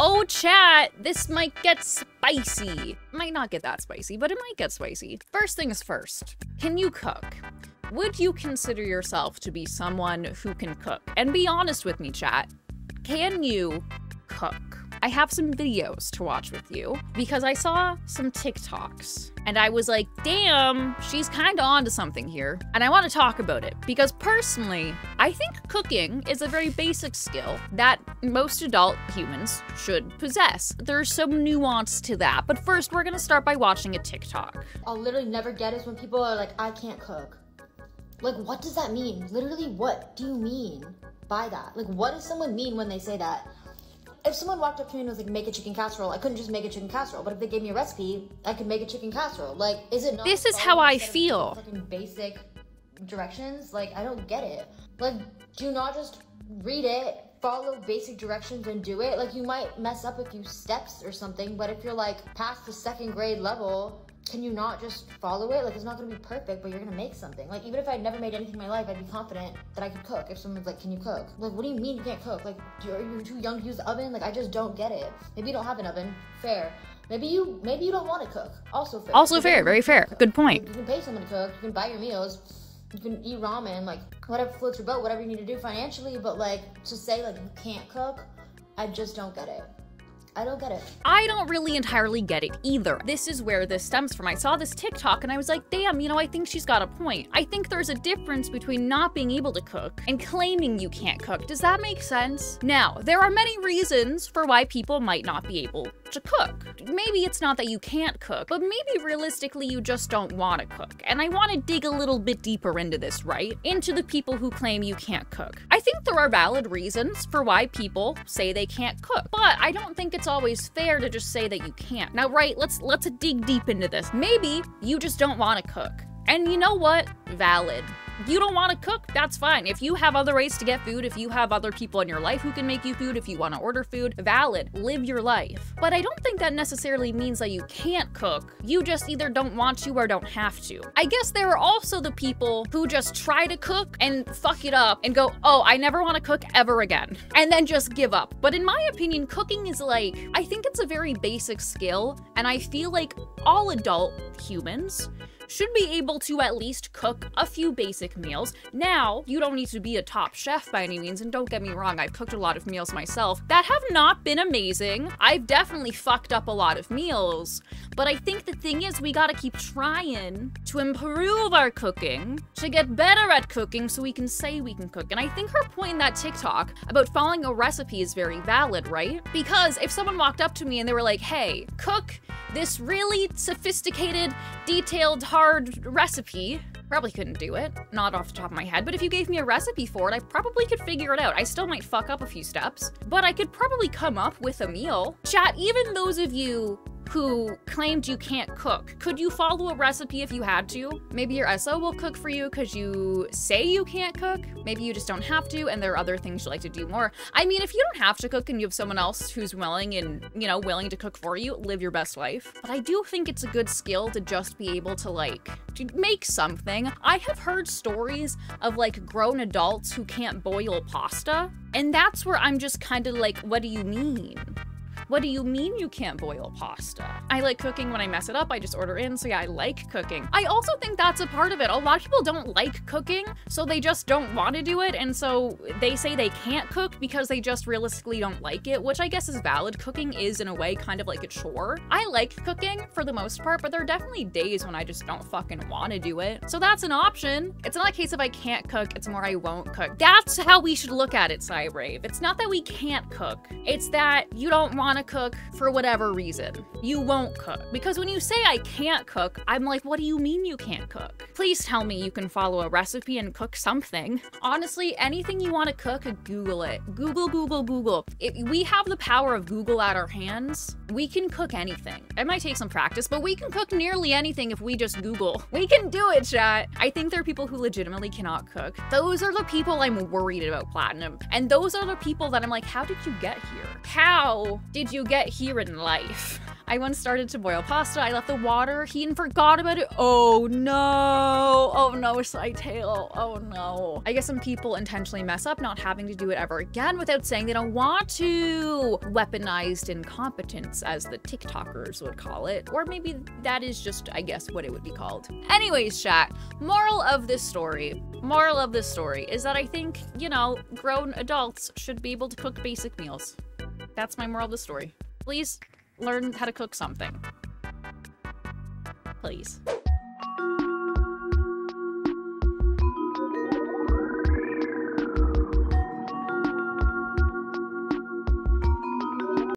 oh, chat, this might get spicy. Might not get that spicy, but it might get spicy. First things first, can you cook? Would you consider yourself to be someone who can cook? And be honest with me, chat. Can you cook? I have some videos to watch with you because I saw some TikToks and I was like, damn, she's kind of onto something here. And I want to talk about it because personally, I think cooking is a very basic skill that most adult humans should possess. There's some nuance to that. But first, we're going to start by watching a TikTok. I'll literally never get is when people are like, I can't cook. Like, what does that mean? Literally, what do you mean by that? Like, what does someone mean when they say that? If someone walked up to me and was like, make a chicken casserole, I couldn't just make a chicken casserole. But if they gave me a recipe, I could make a chicken casserole. Like, is it not? This is how I feel. Fucking basic directions. Like, I don't get it. Like, do not just read it, follow basic directions, and do it. Like, you might mess up a few steps or something. But if you're like past the second grade level, can you not just follow it? Like, it's not gonna be perfect, but you're gonna make something. Like, even if I'd never made anything in my life, I'd be confident that I could cook. If someone's like, can you cook? Like, what do you mean you can't cook? Like, you're, you're too young to use the oven? Like, I just don't get it. Maybe you don't have an oven. Fair. Maybe you maybe you don't want to cook. Also fair. Also fair. Very fair. Cook. Good point. You can pay someone to cook. You can buy your meals. You can eat ramen. Like, whatever floats your boat. Whatever you need to do financially. But like, to say like you can't cook, I just don't get it. I don't get it. I don't really entirely get it either. This is where this stems from. I saw this TikTok and I was like, damn, you know, I think she's got a point. I think there's a difference between not being able to cook and claiming you can't cook. Does that make sense? Now, there are many reasons for why people might not be able to cook. Maybe it's not that you can't cook, but maybe realistically you just don't want to cook. And I want to dig a little bit deeper into this, right? Into the people who claim you can't cook. I think there are valid reasons for why people say they can't cook, but I don't think it's always fair to just say that you can't. Now, right, let's let's dig deep into this. Maybe you just don't want to cook. And you know what? Valid you don't want to cook, that's fine. If you have other ways to get food, if you have other people in your life who can make you food, if you want to order food, valid, live your life. But I don't think that necessarily means that you can't cook. You just either don't want to or don't have to. I guess there are also the people who just try to cook and fuck it up and go, oh, I never want to cook ever again, and then just give up. But in my opinion, cooking is like, I think it's a very basic skill, and I feel like all adult humans should be able to at least cook a few basic meals. Now, you don't need to be a top chef by any means, and don't get me wrong, I've cooked a lot of meals myself that have not been amazing. I've definitely fucked up a lot of meals, but I think the thing is we gotta keep trying to improve our cooking, to get better at cooking so we can say we can cook. And I think her point in that TikTok about following a recipe is very valid, right? Because if someone walked up to me and they were like, hey, cook this really sophisticated, detailed, hard recipe. Probably couldn't do it, not off the top of my head, but if you gave me a recipe for it, I probably could figure it out. I still might fuck up a few steps, but I could probably come up with a meal. Chat, even those of you who claimed you can't cook. Could you follow a recipe if you had to? Maybe your SO will cook for you because you say you can't cook. Maybe you just don't have to and there are other things you like to do more. I mean, if you don't have to cook and you have someone else who's willing and, you know, willing to cook for you, live your best life. But I do think it's a good skill to just be able to like, to make something. I have heard stories of like grown adults who can't boil pasta. And that's where I'm just kind of like, what do you mean? What do you mean you can't boil pasta? I like cooking when I mess it up, I just order in, so yeah, I like cooking. I also think that's a part of it. A lot of people don't like cooking, so they just don't want to do it, and so they say they can't cook because they just realistically don't like it, which I guess is valid. Cooking is, in a way, kind of like a chore. I like cooking for the most part, but there are definitely days when I just don't fucking want to do it. So that's an option. It's not a case of I can't cook, it's more I won't cook. That's how we should look at it, Cybrave. It's not that we can't cook, it's that you don't want to cook for whatever reason. You won't cook. Because when you say I can't cook, I'm like, what do you mean you can't cook? Please tell me you can follow a recipe and cook something. Honestly, anything you want to cook, Google it. Google, Google, Google. If we have the power of Google at our hands, we can cook anything. It might take some practice, but we can cook nearly anything if we just Google. We can do it, chat. I think there are people who legitimately cannot cook. Those are the people I'm worried about Platinum. And those are the people that I'm like, how did you get here? How did you get here in life? I once started to boil pasta. I left the water heat and forgot about it. Oh no. Oh no, side tail. Oh no. I guess some people intentionally mess up not having to do it ever again without saying they don't want to. Weaponized incompetence, as the TikTokers would call it. Or maybe that is just, I guess, what it would be called. Anyways, chat, moral of this story. Moral of this story is that I think, you know, grown adults should be able to cook basic meals. That's my moral of the story. Please learn how to cook something. Please.